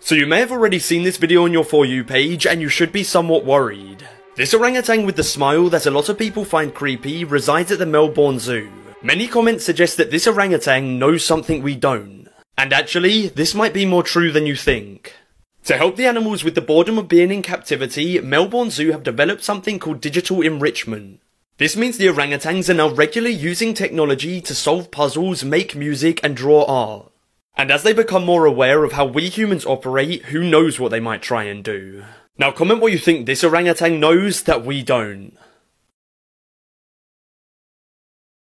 So you may have already seen this video on your For You page and you should be somewhat worried. This orangutan with the smile that a lot of people find creepy resides at the Melbourne Zoo. Many comments suggest that this orangutan knows something we don't. And actually, this might be more true than you think. To help the animals with the boredom of being in captivity, Melbourne Zoo have developed something called digital enrichment. This means the orangutans are now regularly using technology to solve puzzles, make music, and draw art. And as they become more aware of how we humans operate, who knows what they might try and do. Now comment what you think this orangutan knows that we don't.